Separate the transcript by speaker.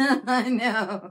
Speaker 1: I know.